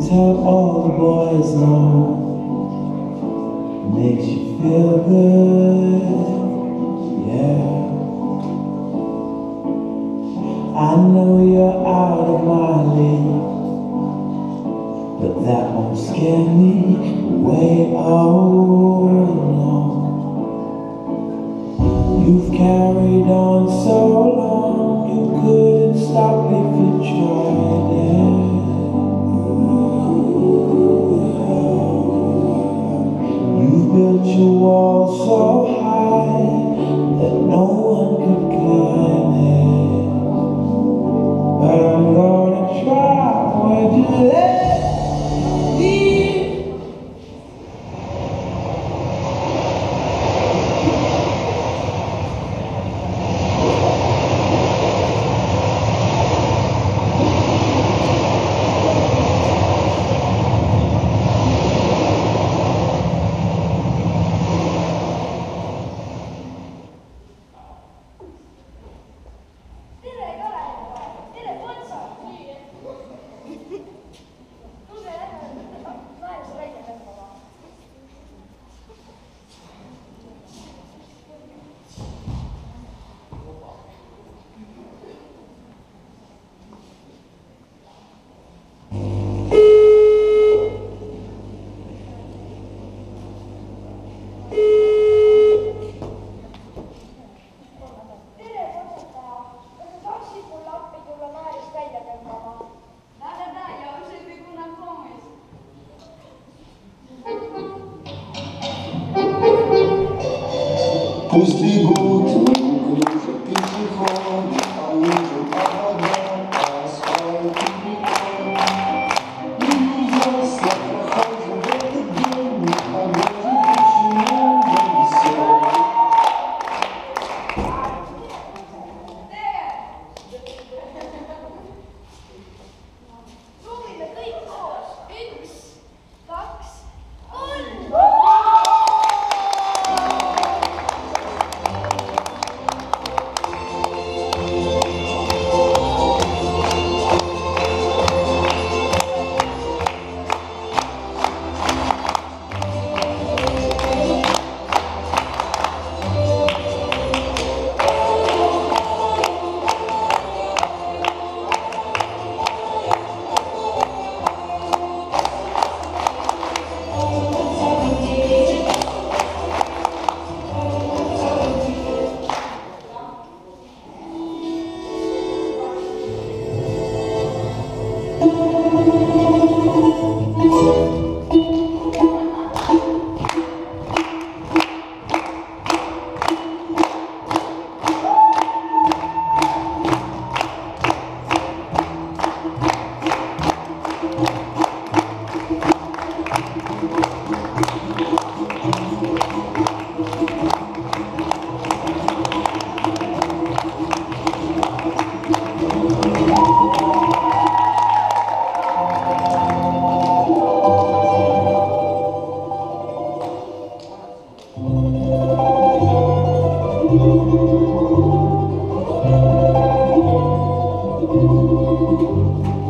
tell all the boys now Makes you feel good, yeah. I know you're out of my league But that won't scare me away, oh no. You've carried on so Thank you.